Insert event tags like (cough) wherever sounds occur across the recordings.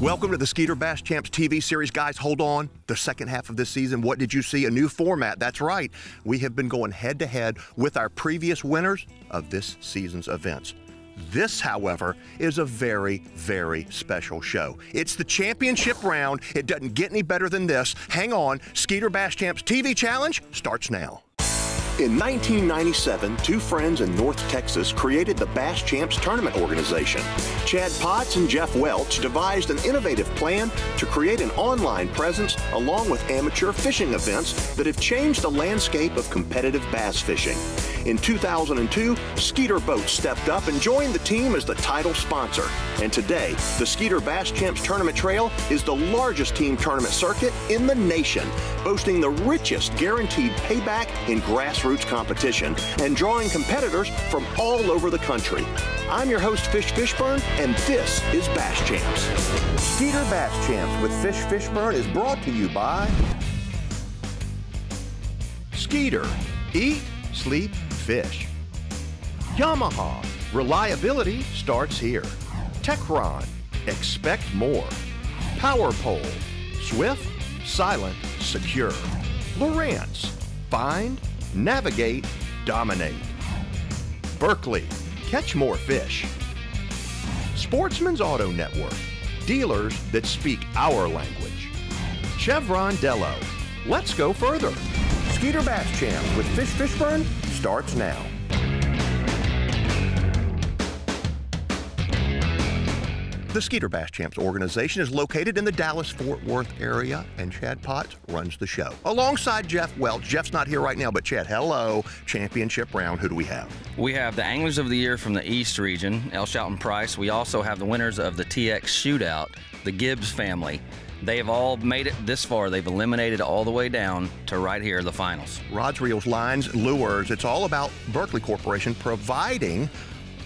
Welcome to the Skeeter Bass Champs TV series. Guys, hold on. The second half of this season, what did you see? A new format. That's right. We have been going head to head with our previous winners of this season's events. This, however, is a very, very special show. It's the championship round. It doesn't get any better than this. Hang on. Skeeter Bass Champs TV Challenge starts now. In 1997, two friends in North Texas created the Bass Champs Tournament Organization. Chad Potts and Jeff Welch devised an innovative plan to create an online presence along with amateur fishing events that have changed the landscape of competitive bass fishing. In 2002, Skeeter Boats stepped up and joined the team as the title sponsor. And today, the Skeeter Bass Champs Tournament Trail is the largest team tournament circuit in the nation, boasting the richest guaranteed payback in grassroots competition and drawing competitors from all over the country. I'm your host, Fish Fishburne, and this is Bass Champs. Skeeter Bass Champs with Fish Fishburne is brought to you by Skeeter. Eat, sleep, fish. Yamaha. Reliability starts here. Techron. Expect more. Power Pole. Swift, silent, secure. Lowrance. Find, navigate, dominate. Berkley, Catch more fish. Sportsman's Auto Network. Dealers that speak our language. Chevron Delo. Let's go further. Skeeter Bass Champs with Fish Fishburne starts now. The Skeeter Bass Champs organization is located in the Dallas Fort Worth area, and Chad Potts runs the show. Alongside Jeff Welch. Jeff's not here right now, but Chad, hello. Championship round. Who do we have? We have the Anglers of the Year from the East region, Elshout and Price. We also have the winners of the TX Shootout, the Gibbs family. They have all made it this far. They've eliminated all the way down to right here, the finals. Rods, reels, lines, lures. It's all about Berkley Corporation providing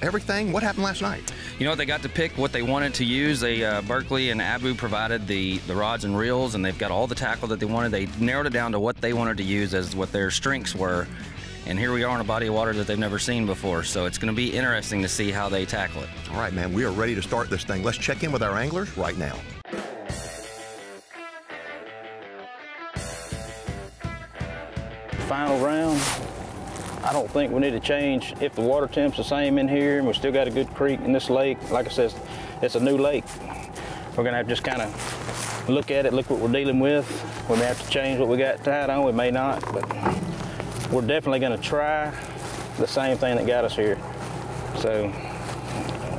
everything. What happened last night? You know what? They got to pick what they wanted to use. They uh, Berkley and Abu provided the the rods and reels, and they've got all the tackle that they wanted. They narrowed it down to what they wanted to use as what their strengths were. And here we are in a body of water that they've never seen before. So it's going to be interesting to see how they tackle it. All right, man. We are ready to start this thing. Let's check in with our anglers right now. Final round. I don't think we need to change if the water temp's the same in here and we still got a good creek in this lake. Like I said, it's a new lake. We're gonna have to just kind of look at it, look what we're dealing with. We may have to change what we got tied on, we may not, but we're definitely gonna try the same thing that got us here. So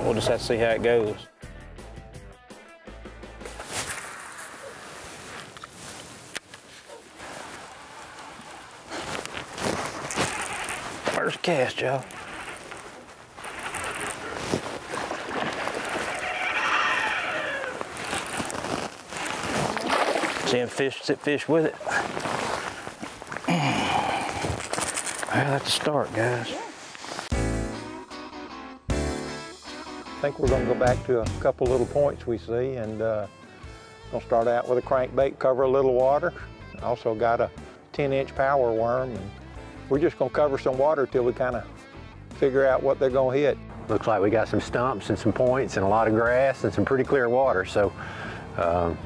we'll just have to see how it goes. Cast, Joe. Seeing fish, sit fish with it. Well, that's a start, guys. I think we're going to go back to a couple little points we see and uh, we'll start out with a crankbait, cover a little water. Also got a 10 inch power worm and we're just to cover some water till we kind of figure out what they're to hit. Looks like we got some stumps and some points and a lot of grass and some pretty clear water. So um,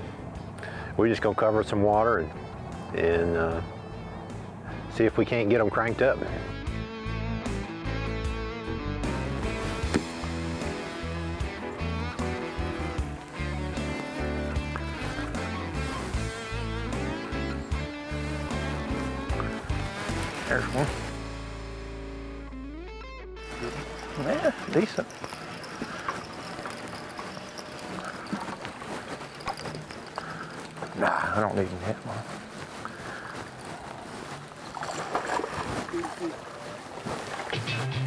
we're just gonna cover some water and, and uh, see if we can't get them cranked up. There's one. Yeah, decent. Nah, I don't need to hit one. Don't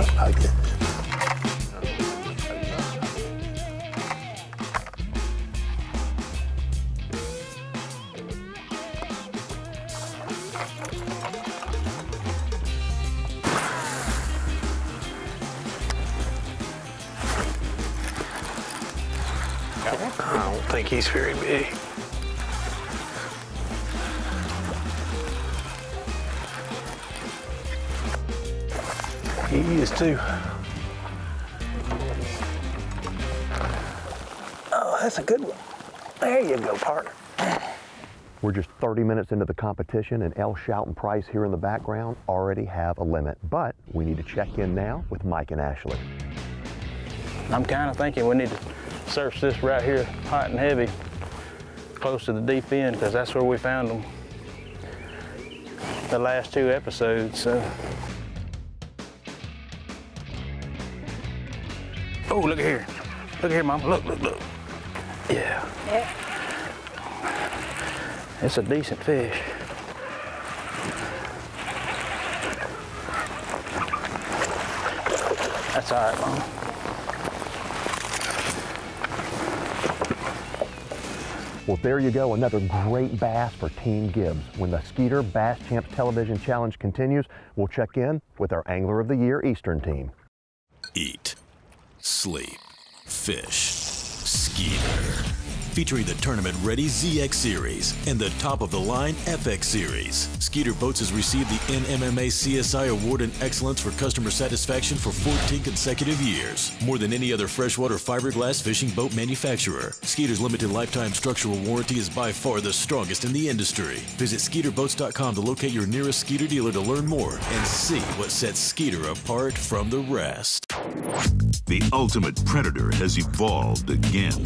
I get it. I don't think he's very big. Too. Oh, that's a good one. There you go, partner. We're just 30 minutes into the competition, and Elshout and Price here in the background already have a limit. But we need to check in now with Mike and Ashley. I'm kind of thinking we need to search this right here, hot and heavy, close to the deep end, because that's where we found them the last two episodes. So. Oh, look at here. Look at here, Mama. Look, look, look. Yeah. Yeah. It's a decent fish. That's all right, Mama. Well, there you go, another great bass for Team Gibbs. When the Skeeter Bass Champs Television Challenge continues, we'll check in with our Angler of the Year Eastern team. Eat, sleep, fish, Skeeter. Featuring the tournament ready ZX Series and the top of the line FX Series. Skeeter Boats has received the NMMA CSI Award in Excellence for Customer Satisfaction for 14 consecutive years. More than any other freshwater fiberglass fishing boat manufacturer, Skeeter's limited lifetime structural warranty is by far the strongest in the industry. Visit SkeeterBoats.com to locate your nearest Skeeter dealer to learn more and see what sets Skeeter apart from the rest. The ultimate predator has evolved again.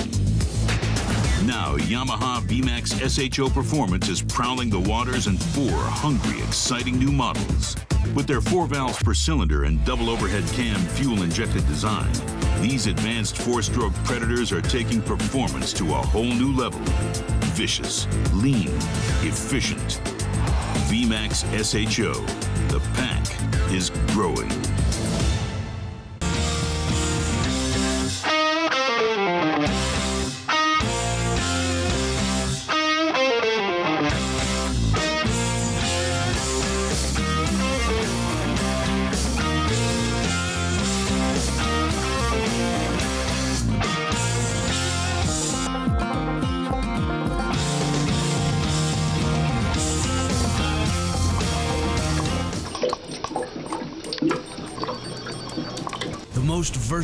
Now, Yamaha VMAX SHO Performance is prowling the waters in four hungry, exciting new models. With their four valves per cylinder and double overhead cam fuel injected design, these advanced four stroke predators are taking performance to a whole new level. Vicious, lean, efficient. VMAX SHO. The pack is growing.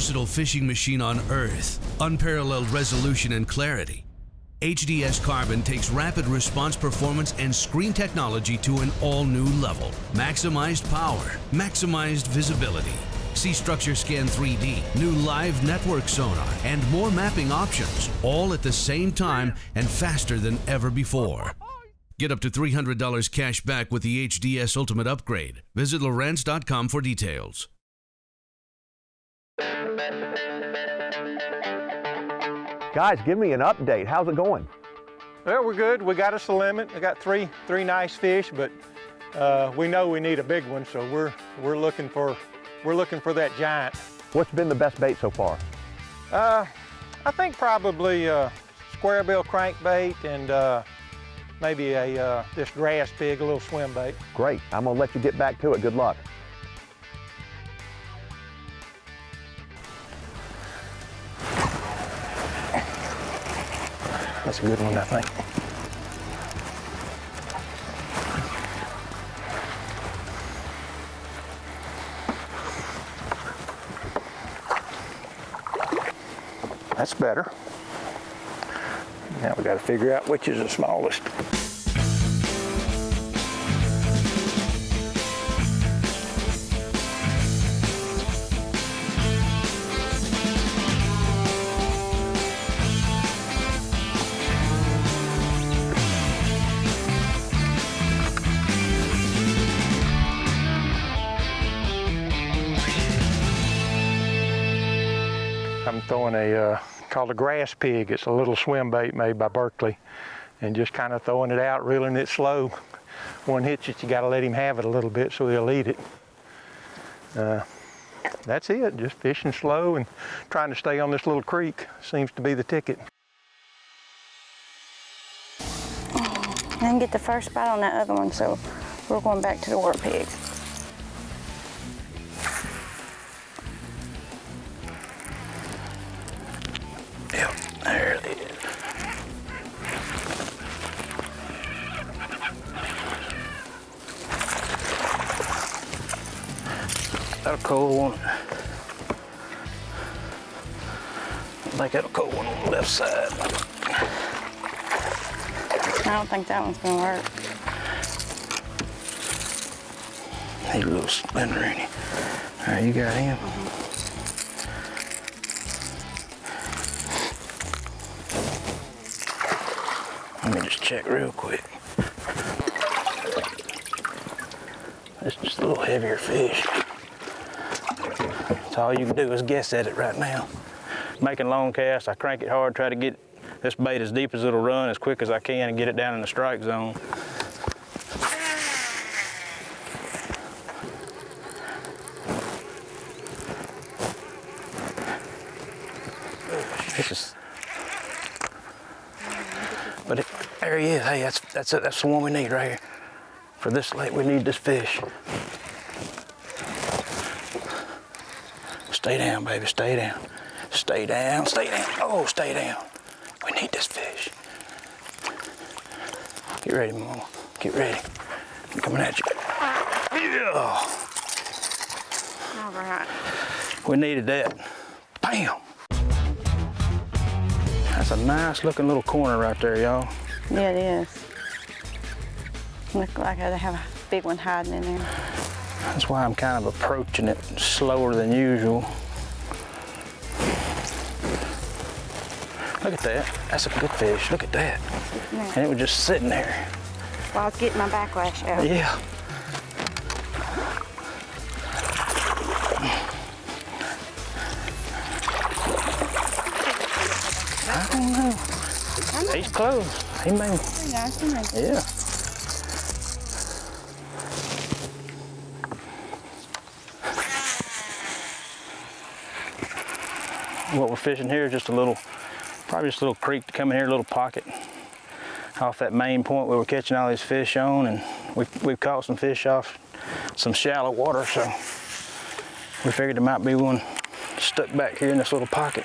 Versatile fishing machine on Earth, unparalleled resolution and clarity. HDS Carbon takes rapid response performance and screen technology to an all new level. Maximized power, maximized visibility. See Structure Scan 3D, new live network sonar, and more mapping options, all at the same time and faster than ever before. Get up to $300 cash back with the HDS Ultimate Upgrade. Visit Lowrance.com for details. Guys, give me an update. How's it going? Well, we're good. We got us a limit. We got three three nice fish, but uh, we know we need a big one, so we're we're looking for we're looking for that giant. What's been the best bait so far? Uh, I think probably uh, square bill crankbait and uh, maybe a uh, this grass pig, a little swim bait. Great. I'm going to let you get back to it. Good luck. That's a good one, I think. That's better. Now we got to figure out which is the smallest. Throwing a uh, called a grass pig. It's a little swim bait made by Berkley, and just kind of throwing it out, reeling it slow. One hits it, you got to let him have it a little bit so he'll eat it. Uh, that's it. Just fishing slow and trying to stay on this little creek seems to be the ticket. I didn't get the first bite on that other one, so we're going back to the Warpigs. Think that one's gonna work. Need a little splinter in it. All right, you got him. Let me just check real quick. It's just a little heavier fish. So all you can do is guess at it right now. Making long casts, I crank it hard, try to get this bait as deep as it'll run as quick as I can and get it down in the strike zone. This is. But it, there he is. Hey, that's that's it. That's the one we need right here. For this lake, we need this fish. Stay down, baby. Stay down. Stay down. Stay down. Oh, stay down. We need this fish. Get ready, Mama. Get ready. I'm coming at you. Yeah. All right. We needed that. Bam. That's a nice looking little corner right there, y'all. Yeah, it is. Look like they have a big one hiding in there. That's why I'm kind of approaching it slower than usual. Look at that. That's a good fish. Look at that. And it was just sitting there. Well, I was getting my backlash out. Yeah. I don't know. He's close. He may. Yeah. What we're fishing here is just a little, probably just a little creek to come in here, a little pocket off that main point we were catching all these fish on, and we we've caught some fish off some shallow water, so we figured there might be one stuck back here in this little pocket.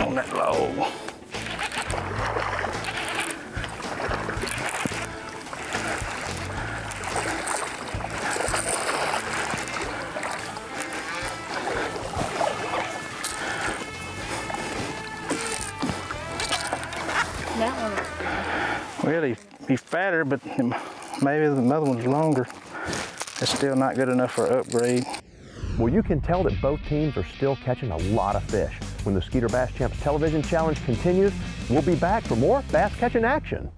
On that low. One. Well, he, he's fatter, but maybe another one's longer. It's still not good enough for upgrade. Well, you can tell that both teams are still catching a lot of fish. When the Skeeter Bass Champs Television Challenge continues, we'll be back for more bass catching action.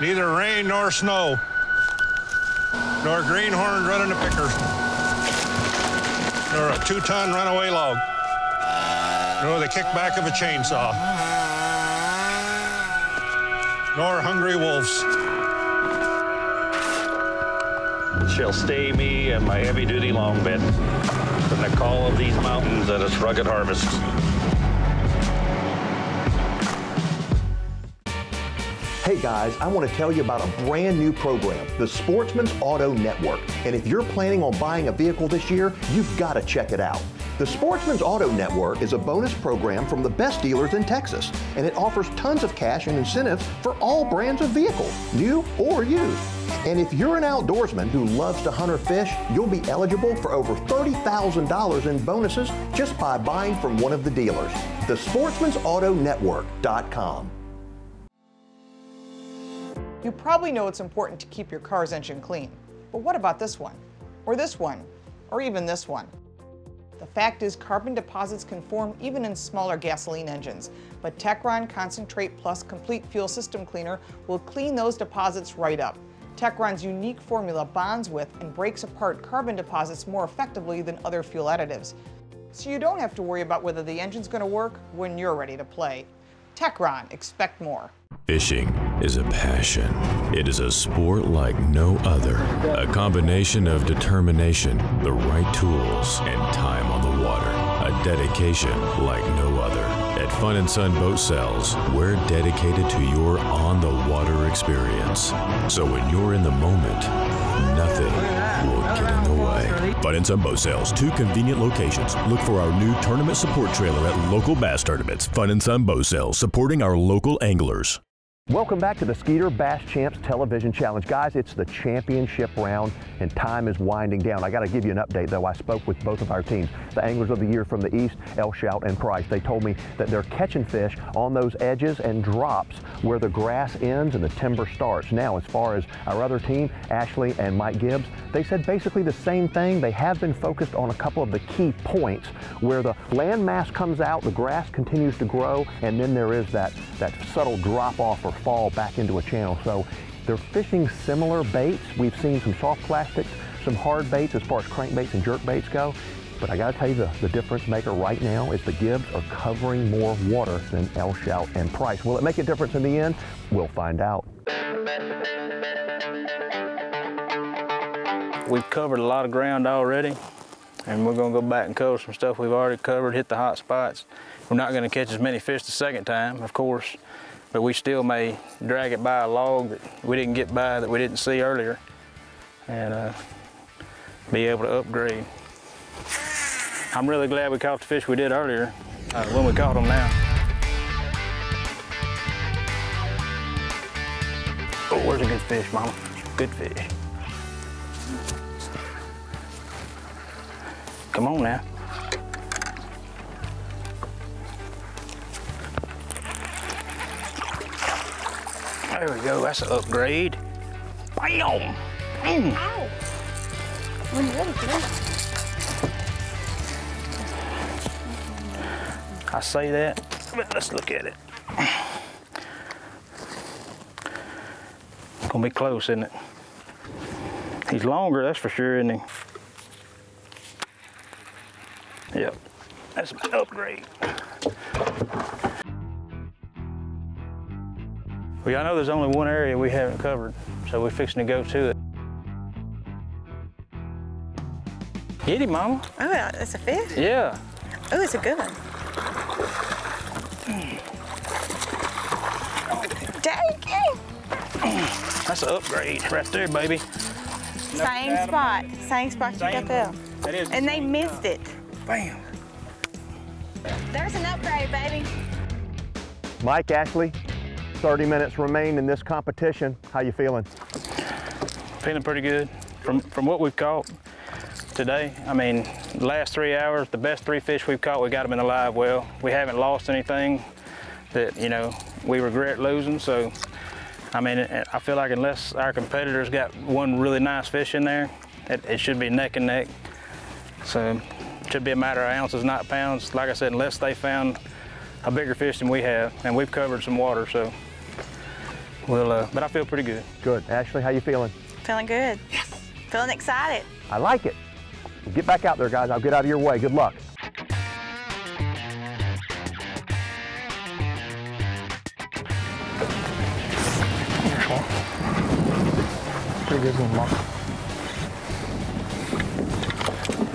Neither rain nor snow, nor greenhorn running a picker, nor a two-ton runaway log, nor the kickback of a chainsaw, nor hungry wolves. shall stay me and my heavy-duty long bed from the call of these mountains and its rugged harvests. Hey guys, I want to tell you about a brand new program, the Sportsman's Auto Network. And if you're planning on buying a vehicle this year, you've got to check it out. The Sportsman's Auto Network is a bonus program from the best dealers in Texas, and it offers tons of cash and incentives for all brands of vehicles, new or used. And if you're an outdoorsman who loves to hunt or fish, you'll be eligible for over $30,000 in bonuses just by buying from one of the dealers. The Sportsman'sAutoNetwork.com. You probably know it's important to keep your car's engine clean. But what about this one? Or this one? Or even this one? The fact is carbon deposits can form even in smaller gasoline engines, but Techron Concentrate Plus Complete Fuel System Cleaner will clean those deposits right up. Techron's unique formula bonds with and breaks apart carbon deposits more effectively than other fuel additives. So you don't have to worry about whether the engine's going to work when you're ready to play. Techron, expect more. Fishing is a passion. It is a sport like no other. A combination of determination, the right tools, and time on the water. A dedication like no other. At Fun and Sun Boat Sales, we're dedicated to your on the water experience. So when you're in the moment, nothing will get in the way. Fun and Sun Boat Sales, two convenient locations. Look for our new tournament support trailer at local bass tournaments. Fun and Sun Boat Sales, supporting our local anglers. Welcome back to the Skeeter Bass Champs Television Challenge. Guys, it's the championship round and time is winding down. I got to give you an update though. I spoke with both of our teams, the anglers of the year from the east, Elshout and Price. They told me that they're catching fish on those edges and drops where the grass ends and the timber starts. Now, as far as our other team, Ashley and Mike Gibbs, they said basically the same thing. They have been focused on a couple of the key points where the land mass comes out, the grass continues to grow, and then there is that, that subtle drop off or fall back into a channel. So they're fishing similar baits. We've seen some soft plastics, some hard baits as far as crankbaits and jerk baits go. But I gotta tell you, the, the difference maker right now is the Gibbs are covering more water than Elshout and Price. Will it make a difference in the end? We'll find out. We've covered a lot of ground already, and we're gonna go back and cover some stuff we've already covered, hit the hot spots. We're not gonna catch as many fish the second time, of course, but we still may drag it by a log that we didn't get by that we didn't see earlier, and uh, be able to upgrade. I'm really glad we caught the fish we did earlier, uh, when we caught them now. Oh, where's a good fish, Mama? Good fish. Come on now. There we go, that's an upgrade. Bam! Ow. When you ready for. I say that, but let's look at it. Gonna be close, isn't it? He's longer, that's for sure, isn't he? Yep, that's an upgrade. Well, I know there's only one area we haven't covered, so we're fixing to go to it. Get him, Mama. Oh, that's a fish? Yeah. Oh, it's a good one. Dang it. That's an upgrade right there, baby. Same spot. Same spot you got there. That is. And they missed it. Bam. There's an upgrade, baby. Mike, Ashley, 30 minutes remain in this competition. How you feeling? Feeling pretty good. From from what we've caught today, I mean, the last three hours, the best three fish we've caught, we got them in a live well. We haven't lost anything that, you know, we regret losing. So, I mean, I feel like unless our competitors got one really nice fish in there, it, it should be neck and neck. So, it should be a matter of ounces, not pounds. Like I said, unless they found a bigger fish than we have, and we've covered some water, so we'll. Uh, but I feel pretty good. Good. Ashley, how you feeling? Feeling good. Yes. Feeling excited. I like it. Get back out there, guys. I'll get out of your way. Good luck. Here's. Pretty good one, Mark.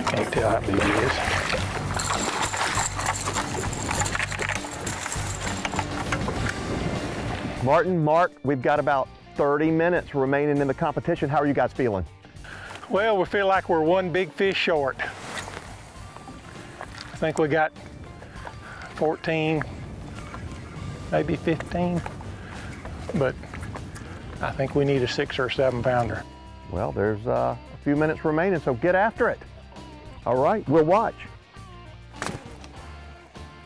Can't tell how big he is. Martin, Mark, we've got about 30 minutes remaining in the competition. How are you guys feeling? Well, we feel like we're one big fish short. I think we got 14, maybe 15, but I think we need a six or seven pounder. Well, there's uh, a few minutes remaining, so get after it. All right, we'll watch.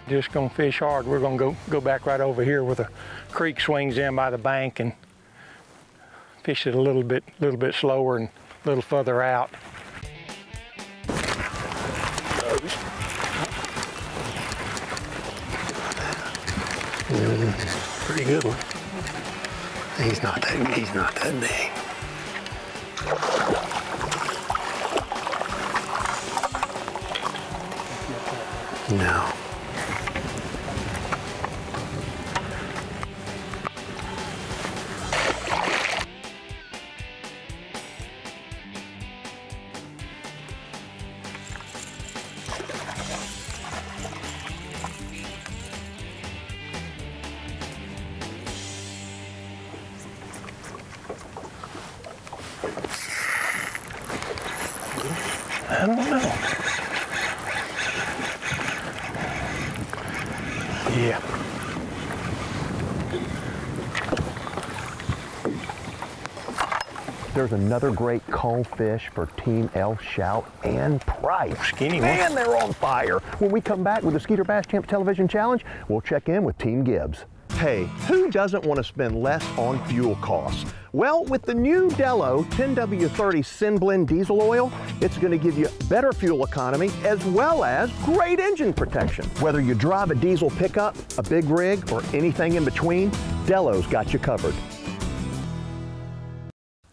Just gonna fish hard. We're gonna go, go back right over here with the creek swings in by the bank and fish it a little bit, little bit slower and a little further out. Pretty good one. He's not that. He's not that big. No. There's another great call fish for Team Elshout and Price. Skinny one. Man, they're on fire. When we come back with the Skeeter Bass Champs Television Challenge, we'll check in with Team Gibbs. Hey, who doesn't want to spend less on fuel costs? Well, with the new Delo 10W30 Synblend diesel oil, it's going to give you better fuel economy as well as great engine protection. Whether you drive a diesel pickup, a big rig, or anything in between, Delo's got you covered.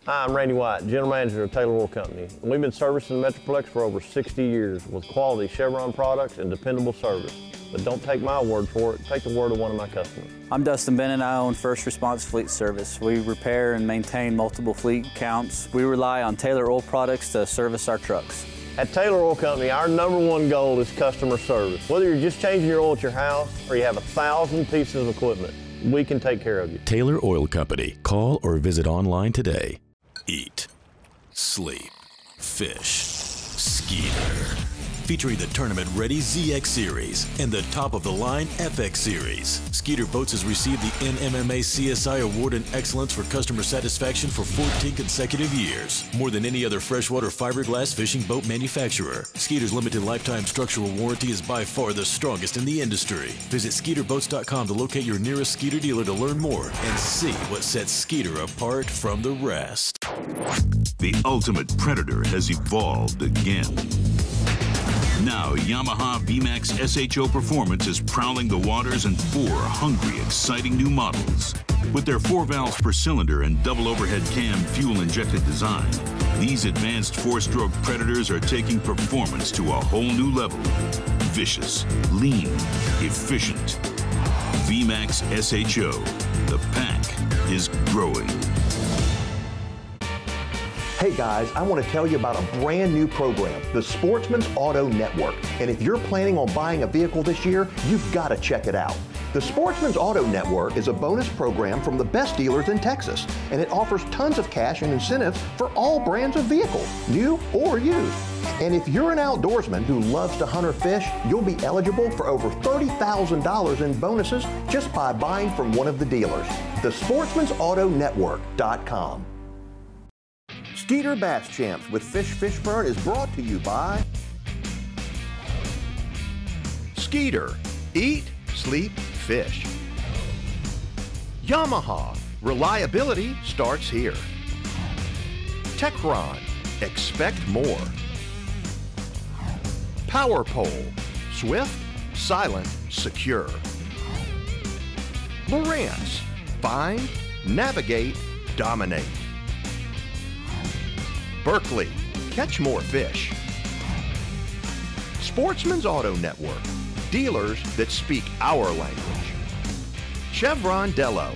Hi, I'm Randy White, General Manager of Taylor Oil Company. We've been servicing the Metroplex for over 60 years with quality Chevron products and dependable service. But don't take my word for it, take the word of one of my customers. I'm Dustin Bennett. I own First Response Fleet Service. We repair and maintain multiple fleet counts. We rely on Taylor Oil products to service our trucks. At Taylor Oil Company, our number one goal is customer service. Whether you're just changing your oil at your house or you have a thousand pieces of equipment, we can take care of you. Taylor Oil Company. Call or visit online today. Eat, sleep, fish, Skeeter. Featuring the tournament ready ZX Series and the top of the line FX Series. Skeeter Boats has received the NMMA CSI Award in Excellence for Customer Satisfaction for 14 consecutive years. More than any other freshwater fiberglass fishing boat manufacturer, Skeeter's limited lifetime structural warranty is by far the strongest in the industry. Visit SkeeterBoats.com to locate your nearest Skeeter dealer to learn more and see what sets Skeeter apart from the rest. The ultimate predator has evolved again. Now, Yamaha VMAX SHO Performance is prowling the waters in four hungry, exciting new models. With their four valves per cylinder and double overhead cam fuel injected design, these advanced four stroke predators are taking performance to a whole new level. Vicious, lean, efficient. VMAX SHO. The pack is growing. Hey guys, I want to tell you about a brand new program, the Sportsman's Auto Network. And if you're planning on buying a vehicle this year, you've got to check it out. The Sportsman's Auto Network is a bonus program from the best dealers in Texas, and it offers tons of cash and incentives for all brands of vehicles, new or used. And if you're an outdoorsman who loves to hunt or fish, you'll be eligible for over $30,000 in bonuses just by buying from one of the dealers. The Sportsman'sAutoNetwork.com. Skeeter Bass Champs with Fish Fishburne is brought to you by Skeeter. Eat, sleep, fish. Yamaha. Reliability starts here. Techron. Expect more. Power Pole. Swift, silent, secure. Lowrance. Find, navigate, dominate. Berkley, catch more fish. Sportsman's Auto Network, dealers that speak our language. Chevron Delo,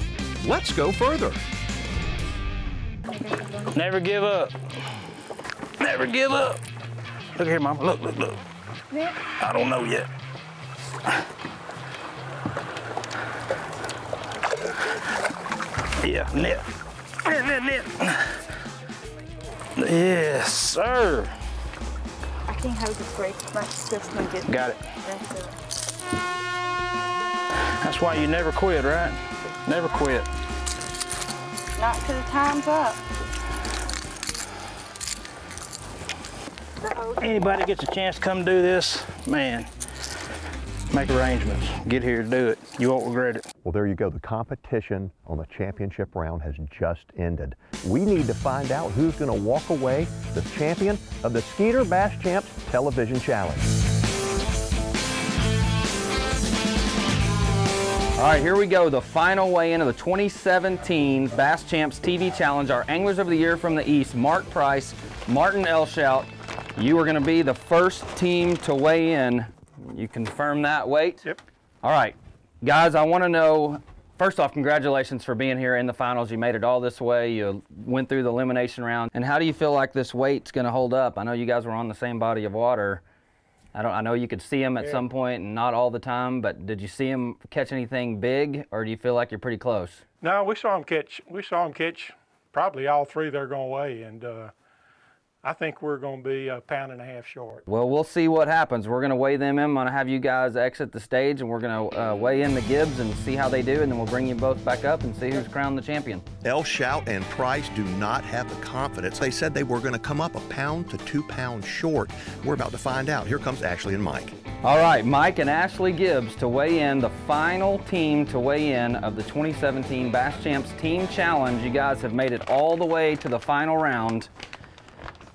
let's go further. Never give up. Never give up. Look here, Mama. Look, look, look. I don't know yet. Yeah, net. Net, net, net. Yes, sir. I can't hold this great much stuff to get Got it. That's it. That's why you never quit, right? Never quit. Not till the time's up. Anybody gets a chance to come do this, man, make arrangements. Get here to do it. You won't regret it. Well, there you go. The competition on the championship round has just ended. We need to find out who's going to walk away the champion of the Skeeter Bass Champs Television Challenge. All right, here we go. The final weigh-in of the 2017 Bass Champs TV Challenge. Our anglers of the year from the East, Mark Price, Martin Elshout. You are going to be the first team to weigh in. You confirm that weight? Yep. All right, guys, I want to know. First off, congratulations for being here in the finals. You made it all this way. You went through the elimination round. And how do you feel like this weight's going to hold up? I know you guys were on the same body of water. I don't. I know you could see him at Yeah. some point, and not all the time. But did you see him catch anything big, or do you feel like you're pretty close? No, we saw him catch. We saw him catch probably all three they're going away, and uh, I think we're going to be a pound and a half short. Well, we'll see what happens. We're going to weigh them in. I'm going to have you guys exit the stage, and we're going to uh, weigh in the Gibbs and see how they do, and then we'll bring you both back up and see who's crowned the champion. Elshout and Price do not have the confidence. They said they were going to come up a pound to two pounds short. We're about to find out. Here comes Ashley and Mike. All right, Mike and Ashley Gibbs to weigh in, the final team to weigh in of the 2017 Bass Champs Team Challenge. You guys have made it all the way to the final round.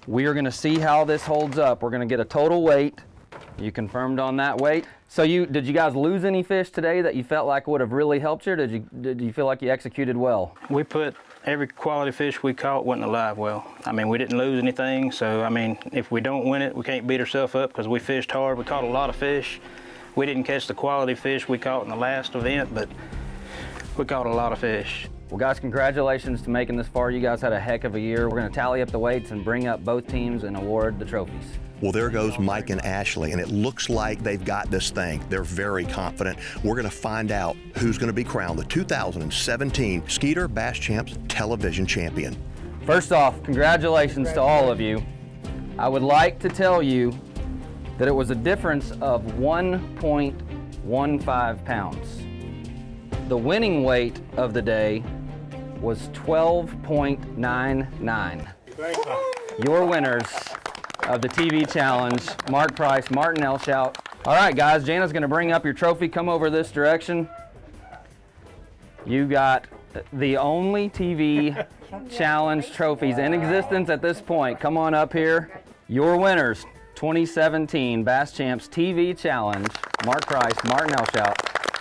We are gonna see how this holds up. We're gonna get a total weight. You confirmed on that weight. So you did you guys lose any fish today that you felt like would have really helped you? Did you did you feel like you executed well? We put every quality fish we caught wasn't alive well. I mean, we didn't lose anything. So I mean, if we don't win it, we can't beat ourselves up because we fished hard. We caught a lot of fish. We didn't catch the quality fish we caught in the last event, but we caught a lot of fish. Well, guys, congratulations to making this far. You guys had a heck of a year. We're going to tally up the weights and bring up both teams and award the trophies. Well, there goes Mike and Ashley, and it looks like they've got this thing. They're very confident. We're going to find out who's going to be crowned the 2017 Skeeter Bass Champs Television Champion. First off, congratulations to all of you. I would like to tell you that it was a difference of 1.15 pounds. The winning weight of the day was 12.99. Your winners of the TV challenge, Mark Price, Martin Elshout. All right, guys, Jana's gonna bring up your trophy. Come over this direction. You got the only TV (laughs) challenge trophies in existence at this point. Come on up here. Your winners, 2017 Bass Champs TV Challenge, Mark Price, Martin Elshout.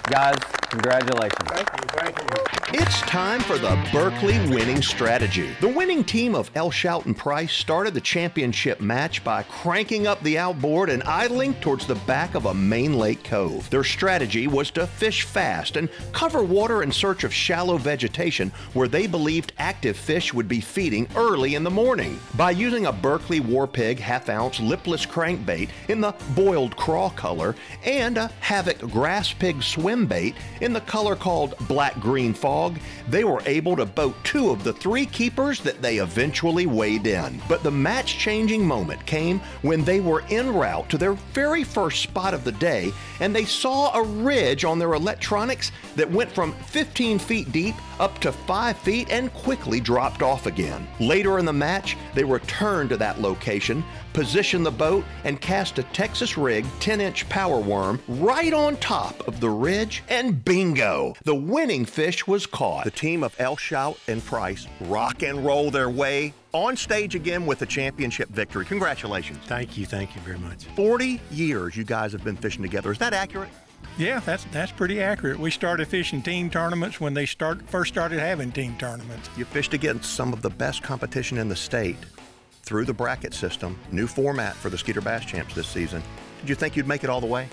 Guys, congratulations. Thank you, thank you. It's time for the Berkley winning strategy. The winning team of Elshout and Price started the championship match by cranking up the outboard and idling towards the back of a main lake cove. Their strategy was to fish fast and cover water in search of shallow vegetation where they believed active fish would be feeding early in the morning. By using a Berkley Warpig half ounce lipless crankbait in the boiled craw color and a Havoc grass pig swim bait in the color called black green fog, they were able to boat two of the three keepers that they eventually weighed in. But the match changing moment came when they were en route to their very first spot of the day and they saw a ridge on their electronics that went from 15 feet deep up to 5 feet and quickly dropped off again. Later in the match, they returned to that location, positioned the boat, and cast a Texas rig 10 inch power worm right on top of the ridge, and bingo! The winning fish was caught. The team of Elshout and Price rock and roll their way on stage again with a championship victory. Congratulations. Thank you, thank you very much. 40 years you guys have been fishing together. Is that accurate? Yeah, that's that's pretty accurate. We started fishing team tournaments when they start first started having team tournaments. You fished against some of the best competition in the state through the bracket system, new format for the Skeeter Bass Champs this season. Did you think you'd make it all the way?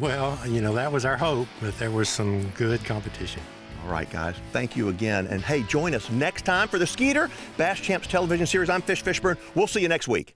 Well, you know, that was our hope, but there was some good competition. All right, guys. Thank you again. And hey, join us next time for the Skeeter Bass Champs television series. I'm Fish Fishburne. We'll see you next week.